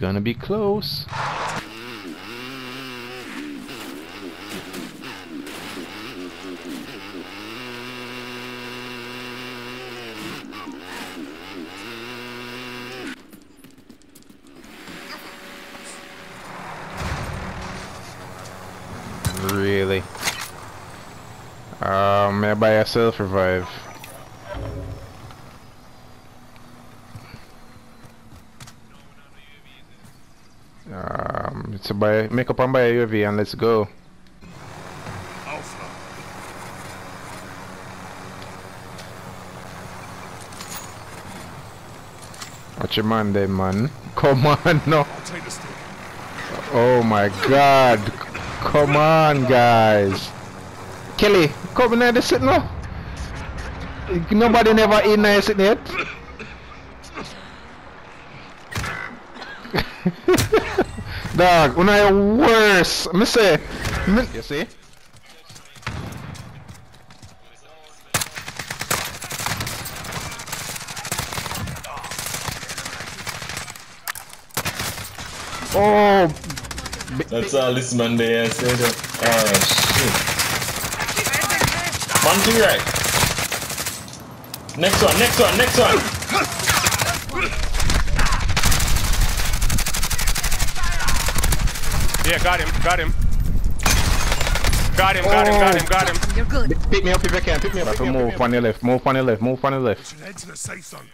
gonna be close. Really? Um, may I buy a self revive? Um, it's a buy, make up and buy a UAV and let's go. Alpha. Watch your man there, man. Come on, no. Oh my god. Come on, guys. Kelly, come in there, sitting now. Nobody never in there sitting yet. Dog, when I worse. Me say, me, you see? Oh, That's all this man I said. Oh shit. One to right. Next one, next one, next one. Yeah, got him, got him. Got him, got him, got him, got him. You're good. pick me up if you can. Pick me up. If you move on your left. Move on your left. Move on your left. Should head to the safe zone.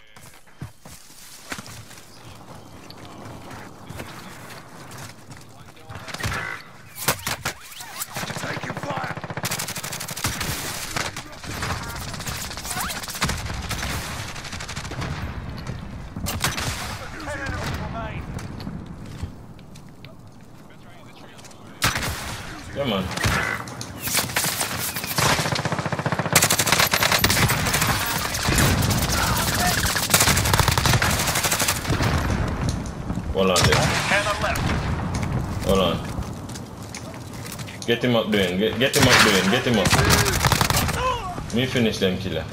Come on. Hold on there. Hold on. Get him up doing. Get, get him up doing. Get him up. Me finish them killer.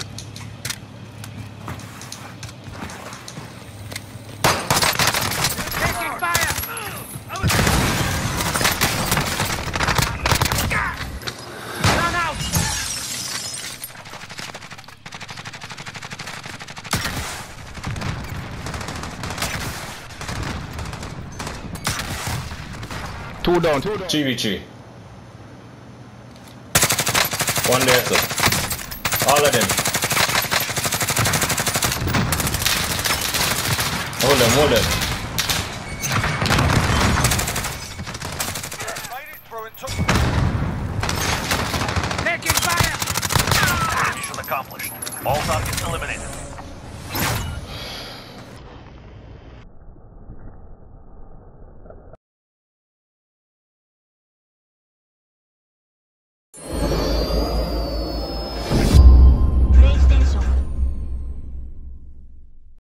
Two down. Two down. 3v3. One there, sir. All of them. Hold them, hold them. Mission accomplished. All targets eliminated.